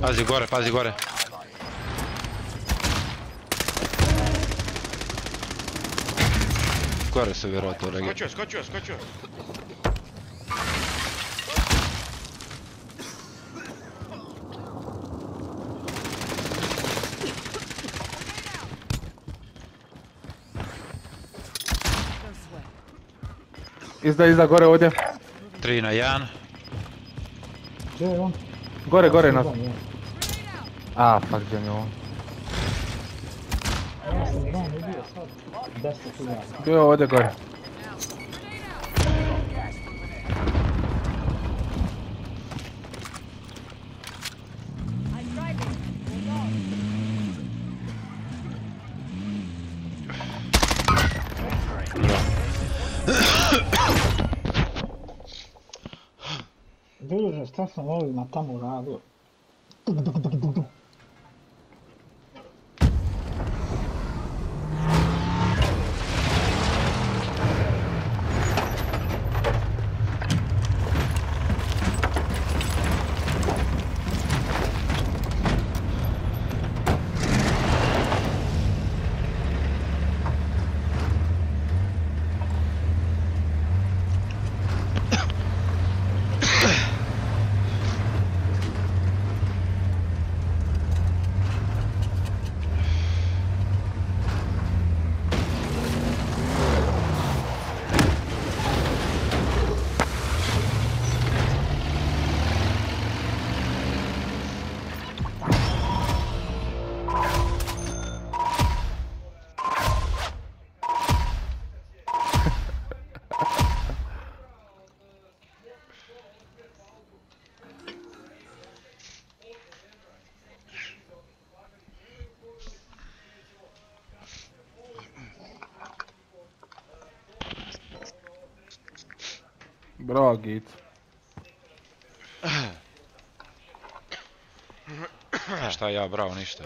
Pazi gore, pazi gore. Gore su vjerojatno regi. Skočio, skočio, skočio. Izda, izda, gore ovdje. 3 na 1. Gdje je on? Gore, gore, na... Znam, ja. A, fuck, gdje mi je on? Ja sam Druže, šta sam ovima tamo radio? Duk, duk, duk, duk, duk. Bro, git. Šta ja, bravo, ništa.